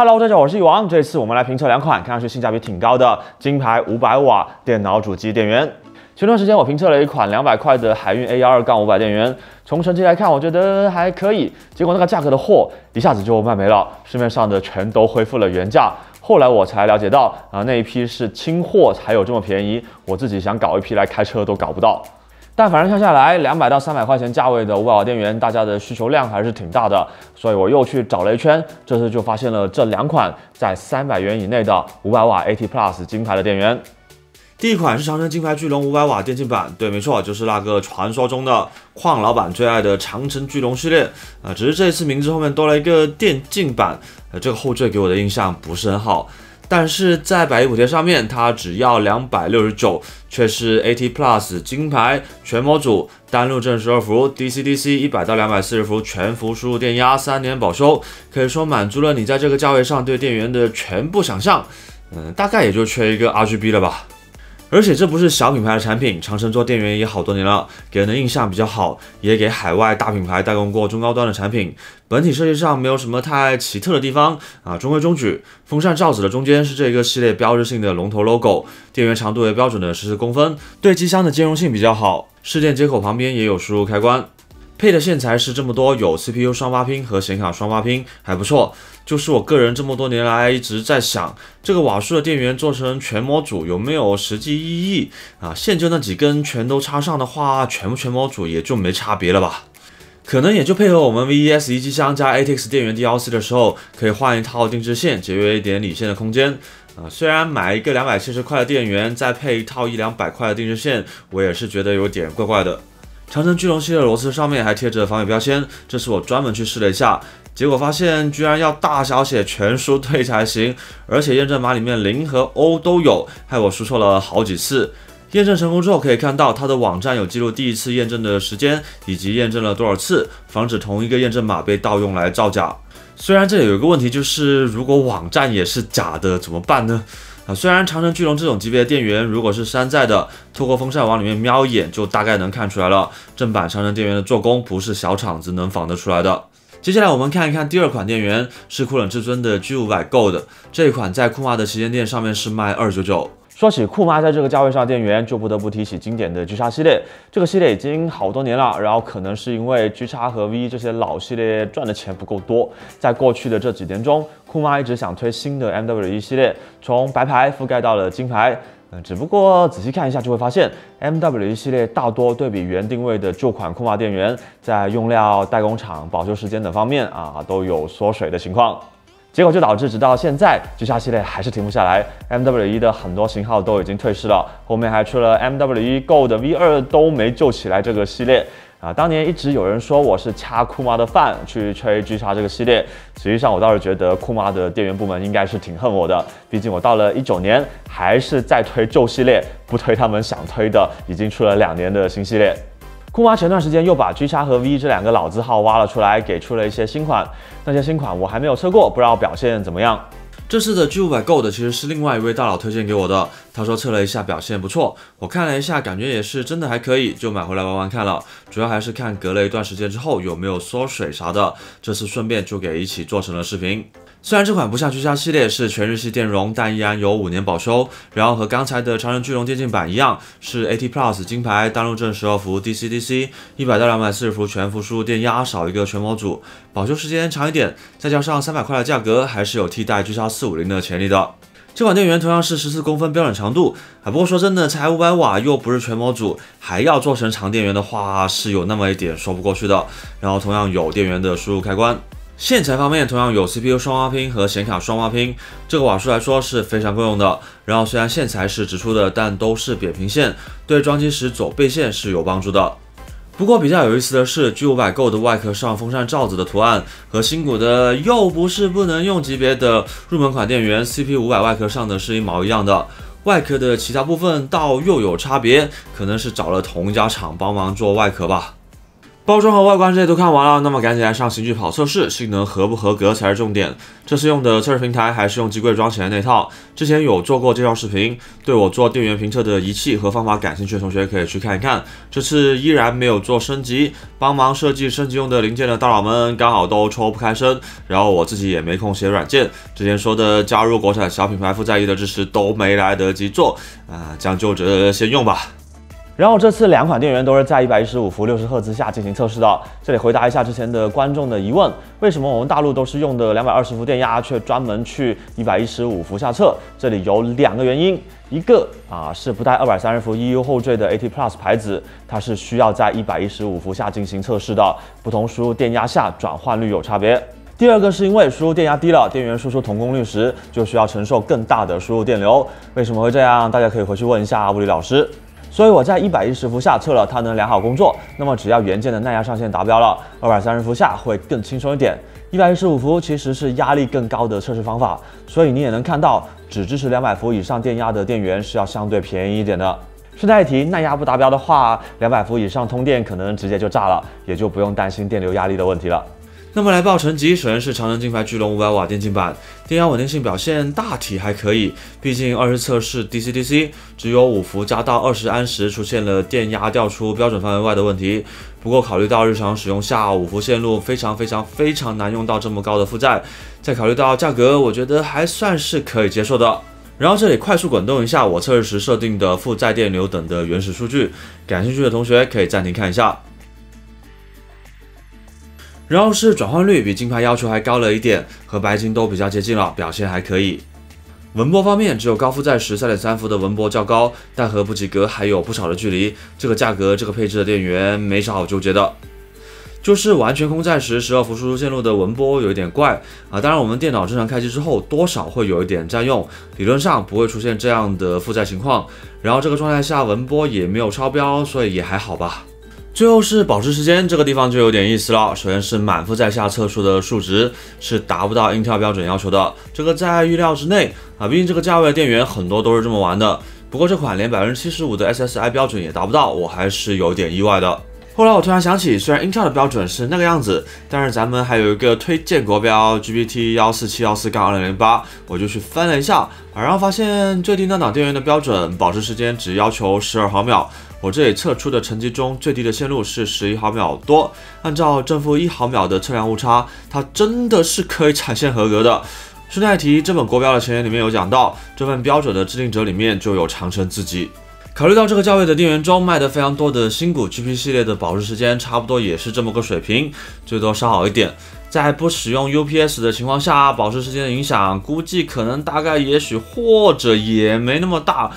Hello，大家好，我是易王。这次我们来评测两款看上去性价比挺高的金牌五百瓦电脑主机电源。前段时间我评测了一款两百块的海运 A 幺二杠五百电源，从成绩来看，我觉得还可以。结果那个价格的货一下子就卖没了，市面上的全都恢复了原价。后来我才了解到，啊，那一批是清货才有这么便宜，我自己想搞一批来开车都搞不到。但反正算下来，两百到三百块钱价位的五百瓦电源，大家的需求量还是挺大的，所以我又去找了一圈，这次就发现了这两款在三百元以内的五百瓦 AT Plus 金牌的电源。第一款是长城金牌巨龙五百瓦电竞版，对，没错，就是那个传说中的矿老板最爱的长城巨龙系列啊，只是这次名字后面多了一个电竞版，呃，这个后缀给我的印象不是很好。但是在百亿补贴上面，它只要两百六十九，却是 AT Plus 金牌全模组，单路正十二伏，DC-DC 一百到两百四十伏全幅输入电压，三年保修，可以说满足了你在这个价位上对电源的全部想象。嗯，大概也就缺一个 RGB 了吧。而且这不是小品牌的产品，长城做电源也好多年了，给人的印象比较好，也给海外大品牌代工过中高端的产品。本体设计上没有什么太奇特的地方啊，中规中矩。风扇罩子的中间是这个系列标志性的龙头 logo，电源长度为标准的十四公分，对机箱的兼容性比较好。市电接口旁边也有输入开关。配的线材是这么多，有 CPU 双八拼和显卡双八拼，还不错。就是我个人这么多年来一直在想，这个瓦数的电源做成全模组有没有实际意义啊？线就那几根全都插上的话，全部全模组也就没差别了吧？可能也就配合我们 VES 一机箱加 ATX 电源 DLC 的时候，可以换一套定制线，节约一点理线的空间啊。虽然买一个两百七十块的电源，再配一套一两百块的定制线，我也是觉得有点怪怪的。长城巨龙系列螺丝上面还贴着防伪标签，这是我专门去试了一下，结果发现居然要大小写全输对才行，而且验证码里面零和 O 都有，害我输错了好几次。验证成功之后，可以看到它的网站有记录第一次验证的时间以及验证了多少次，防止同一个验证码被盗用来造假。虽然这里有一个问题，就是如果网站也是假的怎么办呢？虽然长城巨龙这种级别的电源，如果是山寨的，透过风扇往里面瞄一眼，就大概能看出来了。正版长城电源的做工不是小厂子能仿得出来的。接下来我们看一看第二款电源，是酷冷至尊的 G500 Gold，这一款在酷妈的旗舰店上面是卖二九九。说起酷妈在这个价位上电源，就不得不提起经典的 G 叉系列。这个系列已经好多年了，然后可能是因为 G 叉和 V 这些老系列赚的钱不够多，在过去的这几年中，酷妈一直想推新的 MW1 系列，从白牌覆盖到了金牌。嗯，只不过仔细看一下就会发现，MW1 系列大多对比原定位的旧款酷妈电源，在用料、代工厂、保修时间等方面啊，都有缩水的情况。结果就导致，直到现在，G 叉系列还是停不下来。MW1 的很多型号都已经退市了，后面还出了 MW1 Gold V2 都没救起来这个系列啊！当年一直有人说我是掐酷妈的饭去吹 G 叉这个系列，实际上我倒是觉得酷妈的电源部门应该是挺恨我的，毕竟我到了一九年还是在推旧系列，不推他们想推的已经出了两年的新系列。酷妈前段时间又把 G 叉和 V 这两个老字号挖了出来，给出了一些新款。那些新款我还没有测过，不知道表现怎么样。这次的 G 五百 Gold 其实是另外一位大佬推荐给我的，他说测了一下表现不错，我看了一下，感觉也是真的还可以，就买回来玩玩看了。主要还是看隔了一段时间之后有没有缩水啥的，这次顺便就给一起做成了视频。虽然这款不像居家系列是全日系电容，但依然有五年保修。然后和刚才的长城巨龙电竞版一样，是 AT Plus 金牌单路正十二伏 DC-DC，一百到两百四十伏全幅输入电压，少一个全模组，保修时间长一点，再加上三百块的价格，还是有替代居家四五零的潜力的。这款电源同样是十四公分标准长度啊，不过说真的，才五百瓦又不是全模组，还要做成长电源的话，是有那么一点说不过去的。然后同样有电源的输入开关。线材方面同样有 CPU 双挖拼和显卡双挖拼，这个瓦数来说是非常够用的。然后虽然线材是直出的，但都是扁平线，对装机时走背线是有帮助的。不过比较有意思的是，G 五百 Go 的外壳上风扇罩子的图案和新古的又不是不能用级别的入门款电源 CP 五百外壳上的是一毛一样的，外壳的其他部分倒又有差别，可能是找了同一家厂帮忙做外壳吧。包装和外观这些都看完了，那么赶紧来上行距跑测试，性能合不合格才是重点。这次用的测试平台还是用机柜装起来那套，之前有做过介绍视频，对我做电源评测的仪器和方法感兴趣的同学可以去看一看。这次依然没有做升级，帮忙设计升级用的零件的大佬们刚好都抽不开身，然后我自己也没空写软件，之前说的加入国产小品牌负载仪的支持都没来得及做，啊，将就着先用吧。然后这次两款电源都是在一百一十五伏六十赫兹下进行测试的。这里回答一下之前的观众的疑问：为什么我们大陆都是用的两百二十伏电压，却专门去一百一十五伏下测？这里有两个原因，一个啊是不带二百三十伏 EU 后缀的 AT Plus 牌子，它是需要在一百一十五伏下进行测试的，不同输入电压下转换率有差别。第二个是因为输入电压低了，电源输出同功率时就需要承受更大的输入电流。为什么会这样？大家可以回去问一下物理老师。所以我在一百一十伏下测了，它能良好工作。那么只要元件的耐压上限达标了，二百三十伏下会更轻松一点。一百一十五伏其实是压力更高的测试方法，所以你也能看到，只支持两百伏以上电压的电源是要相对便宜一点的。顺带一提，耐压不达标的话，两百伏以上通电可能直接就炸了，也就不用担心电流压力的问题了。那么来报成绩，首先是长城金牌巨龙五百瓦电竞版，电压稳定性表现大体还可以，毕竟二次测试 DC DC 只有五伏加到二十安时出现了电压掉出标准范围外的问题。不过考虑到日常使用下五伏线路非常非常非常难用到这么高的负载，再考虑到价格，我觉得还算是可以接受的。然后这里快速滚动一下我测试时设定的负载电流等的原始数据，感兴趣的同学可以暂停看一下。然后是转换率比金牌要求还高了一点，和白金都比较接近了，表现还可以。文波方面，只有高负载时三点三伏的文波较高，但和不及格还有不少的距离。这个价格，这个配置的电源没啥好纠结的。就是完全空载时十二伏输出线路的文波有一点怪啊，当然我们电脑正常开机之后多少会有一点占用，理论上不会出现这样的负载情况。然后这个状态下文波也没有超标，所以也还好吧。最后是保持时间，这个地方就有点意思了。首先是满负载下测出的数值是达不到 Intel 标准要求的，这个在预料之内啊。毕竟这个价位的电源很多都是这么玩的。不过这款连百分之七十五的 SSI 标准也达不到，我还是有点意外的。后来我突然想起，虽然 Intel 的标准是那个样子，但是咱们还有一个推荐国标 GPT 幺四七幺四杠二零零八，我就去翻了一下，然后发现最低那档电源的标准保持时间只要求十二毫秒。我这里测出的成绩中最低的线路是十一毫秒多，按照正负一毫秒的测量误差，它真的是可以产线合格的。顺带提，这本国标的前言里面有讲到，这份标准的制定者里面就有长城自己。考虑到这个价位的电源中卖的非常多的新股 GP 系列的保持时间差不多也是这么个水平，最多稍好一点。在不使用 UPS 的情况下，保持时间的影响估计可能大概也许或者也没那么大。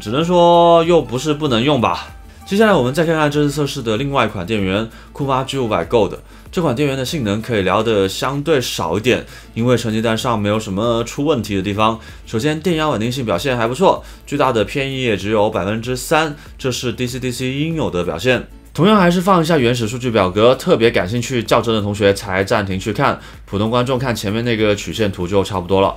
只能说又不是不能用吧。接下来我们再看看这次测试的另外一款电源酷妈 G500 Gold。这款电源的性能可以聊得相对少一点，因为成绩单上没有什么出问题的地方。首先电压稳定性表现还不错，巨大的偏移也只有百分之三，这是 DC-DC 应有的表现。同样还是放一下原始数据表格，特别感兴趣较真的同学才暂停去看，普通观众看前面那个曲线图就差不多了。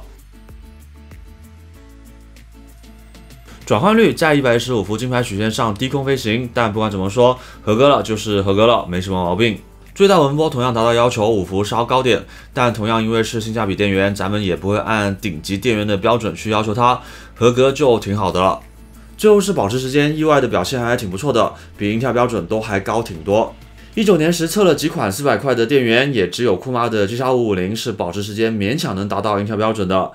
转换率在一百一十五伏金牌曲线上低空飞行，但不管怎么说，合格了就是合格了，没什么毛病。最大文波同样达到要求，五伏稍高点，但同样因为是性价比电源，咱们也不会按顶级电源的标准去要求它，合格就挺好的了。最后是保持时间，意外的表现还挺不错的，比 Intel 标准都还高挺多。一九年时测了几款四百块的电源，也只有酷妈的 G 叉五五零是保持时间勉强能达到 Intel 标准的。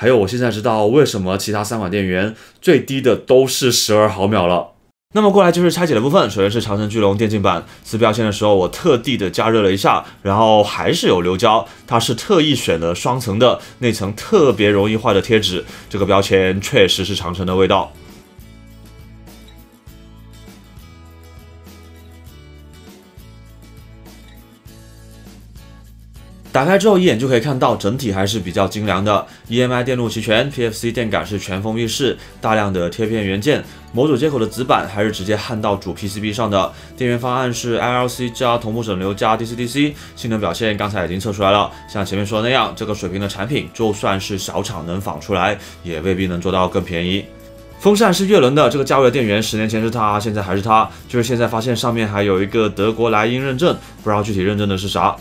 还有，我现在知道为什么其他三款电源最低的都是十二毫秒了。那么过来就是拆解的部分，首先是长城巨龙电竞版，撕标签的时候我特地的加热了一下，然后还是有流胶，它是特意选了双层的，那层特别容易坏的贴纸，这个标签确实是长城的味道。打开之后一眼就可以看到，整体还是比较精良的。EMI 电路齐全，PFC 电感是全封闭式，大量的贴片元件，模组接口的子板还是直接焊到主 PCB 上的。电源方案是 ILC 加同步整流加 DC-DC，性能表现刚才已经测出来了。像前面说的那样，这个水平的产品，就算是小厂能仿出来，也未必能做到更便宜。风扇是月轮的，这个价位的电源，十年前是它，现在还是它，就是现在发现上面还有一个德国莱茵认证，不知道具体认证的是啥。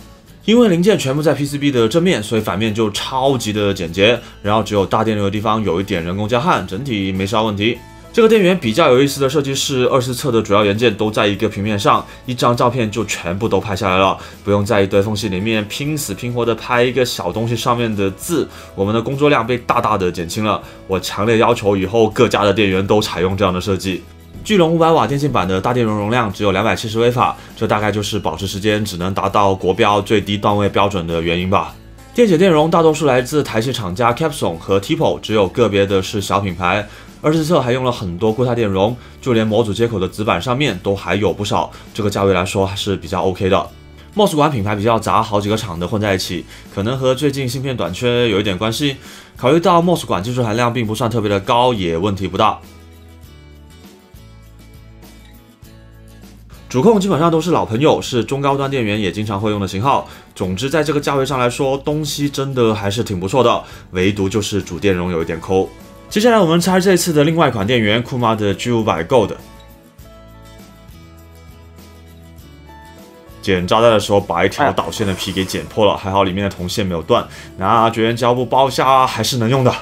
因为零件全部在 PCB 的正面，所以反面就超级的简洁，然后只有大电流的地方有一点人工加焊，整体没啥问题。这个电源比较有意思的设计是，二次侧的主要元件都在一个平面上，一张照片就全部都拍下来了，不用在一堆缝隙里面拼死拼活的拍一个小东西上面的字，我们的工作量被大大的减轻了。我强烈要求以后各家的电源都采用这样的设计。巨龙五百瓦电竞版的大电容容量只有两百七十微法，这大概就是保持时间只能达到国标最低段位标准的原因吧。电解电容大多数来自台系厂家 Capsule 和 Tipo，只有个别的是小品牌。二次侧还用了很多固态电容，就连模组接口的子板上面都还有不少。这个价位来说还是比较 OK 的。MOS 管品牌比较杂，好几个厂的混在一起，可能和最近芯片短缺有一点关系。考虑到 MOS 管技术含量并不算特别的高，也问题不大。主控基本上都是老朋友，是中高端电源也经常会用的型号。总之，在这个价位上来说，东西真的还是挺不错的，唯独就是主电容有一点抠。接下来我们拆这次的另外一款电源，酷妈的 G500 Gold。剪炸弹的时候把一条导线的皮给剪破了，还好里面的铜线没有断，拿绝缘胶布包一下还是能用的。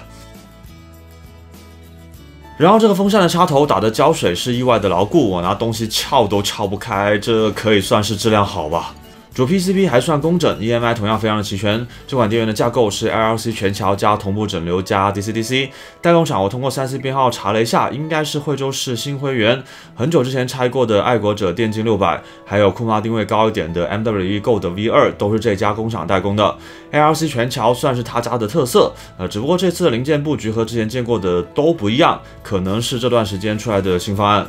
然后这个风扇的插头打的胶水是意外的牢固，我拿东西撬都撬不开，这可以算是质量好吧。主 PCB 还算工整，EMI 同样非常的齐全。这款电源的架构是 LLC 全桥加同步整流加 DC-DC。代工厂我通过 3C 编号查了一下，应该是惠州市新辉源。很久之前拆过的爱国者电竞六百，还有酷妈定位高一点的 MWE Gold V2，都是这家工厂代工的。LLC 全桥算是他家的特色，呃，只不过这次的零件布局和之前见过的都不一样，可能是这段时间出来的新方案。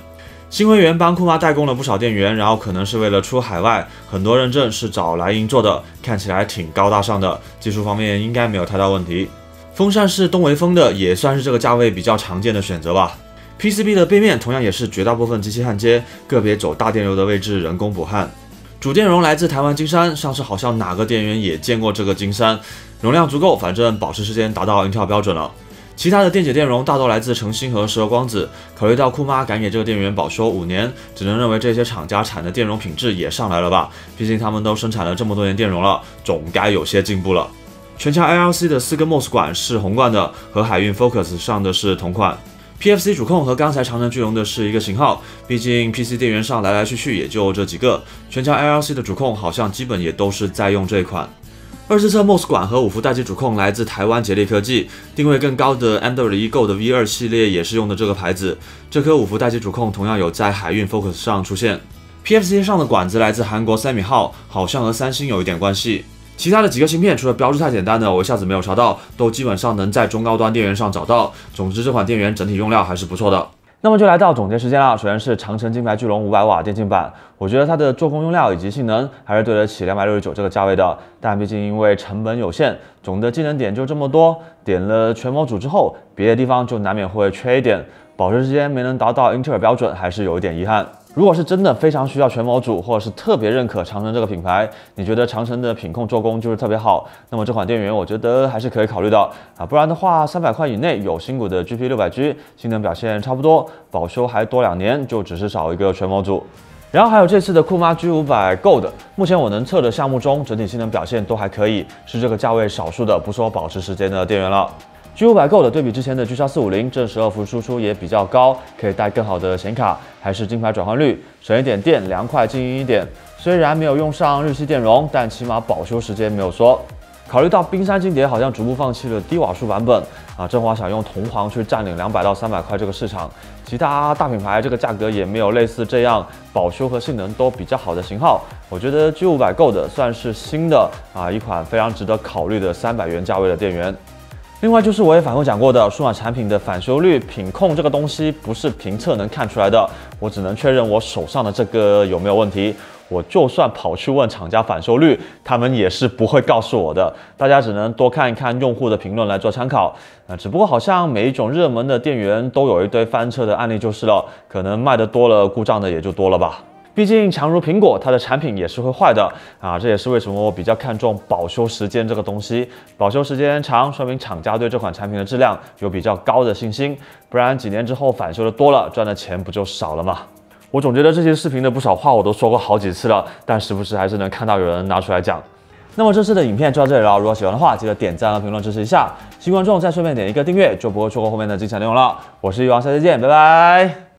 新辉源帮酷妈代工了不少电源，然后可能是为了出海外，很多认证是找莱茵做的，看起来挺高大上的，技术方面应该没有太大问题。风扇是东维风的，也算是这个价位比较常见的选择吧。PCB 的背面同样也是绝大部分机器焊接，个别走大电流的位置人工补焊。主电容来自台湾金山，上次好像哪个电源也见过这个金山，容量足够，反正保持时间达到 Intel 标准了。其他的电解电容大多来自成星和石油光子。考虑到酷妈敢给这个电源保修五年，只能认为这些厂家产的电容品质也上来了吧？毕竟他们都生产了这么多年电容了，总该有些进步了。全桥 LLC 的四根 MOS 管是红罐的，和海运 Focus 上的是同款。PFC 主控和刚才长城巨龙的是一个型号，毕竟 PC 电源上来来去去也就这几个。全桥 LLC 的主控好像基本也都是在用这款。二次侧 MOS 管和五伏待机主控来自台湾杰力科技，定位更高的 Android Go 的 V2 系列也是用的这个牌子。这颗五伏待机主控同样有在海运 Focus 上出现。PFC 上的管子来自韩国三米号，好像和三星有一点关系。其他的几个芯片，除了标志太简单的，我一下子没有查到，都基本上能在中高端电源上找到。总之，这款电源整体用料还是不错的。那么就来到总结时间了。首先是长城金牌巨龙五百瓦电竞版，我觉得它的做工用料以及性能还是对得起两百六十九这个价位的。但毕竟因为成本有限，总的技能点就这么多，点了全模组之后，别的地方就难免会缺一点，保持时间没能达到英特尔标准，还是有一点遗憾。如果是真的非常需要全模组，或者是特别认可长城这个品牌，你觉得长城的品控做工就是特别好，那么这款电源我觉得还是可以考虑的啊。不然的话，三百块以内有新股的 GP 六百 G，性能表现差不多，保修还多两年，就只是少一个全模组。然后还有这次的酷妈 G 五百 Gold，目前我能测的项目中，整体性能表现都还可以，是这个价位少数的不说保持时间的电源了。G 五百 Gold 对比之前的 G 叉四五零，这十二伏输出也比较高，可以带更好的显卡，还是金牌转换率，省一点电，凉快静音一点。虽然没有用上日系电容，但起码保修时间没有缩。考虑到冰山金蝶好像逐步放弃了低瓦数版本啊，振华想用铜黄去占领两百到三百块这个市场，其他大品牌这个价格也没有类似这样保修和性能都比较好的型号。我觉得 G 五百 Gold 算是新的啊一款非常值得考虑的三百元价位的电源。另外就是我也反复讲过的，数码产品的返修率品控这个东西不是评测能看出来的，我只能确认我手上的这个有没有问题。我就算跑去问厂家返修率，他们也是不会告诉我的。大家只能多看一看用户的评论来做参考。啊，只不过好像每一种热门的电源都有一堆翻车的案例就是了，可能卖的多了，故障的也就多了吧。毕竟强如苹果，它的产品也是会坏的啊。这也是为什么我比较看重保修时间这个东西。保修时间长，说明厂家对这款产品的质量有比较高的信心。不然几年之后返修的多了，赚的钱不就少了吗？我总觉得这些视频的不少话我都说过好几次了，但时不时还是能看到有人拿出来讲。那么这次的影片就到这里了，如果喜欢的话，记得点赞和评论支持一下。新观众再顺便点一个订阅，就不会错过后面的精彩内容了。我是鱼王，下期见，拜拜。